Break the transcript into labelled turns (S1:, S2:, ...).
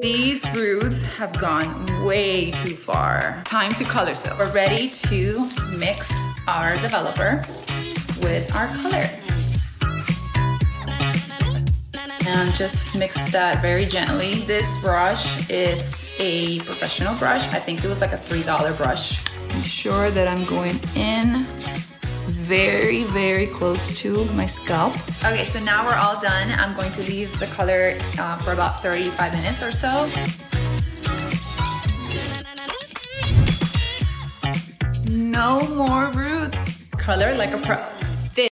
S1: These roots have gone way too far. Time to color seal. We're ready to mix our developer with our color. And just mix that very gently. This brush is a professional brush. I think it was like a $3 brush. Make sure that I'm going in very, very close to my scalp. Okay, so now we're all done. I'm going to leave the color uh, for about 35 minutes or so. No more roots. Color like a pro.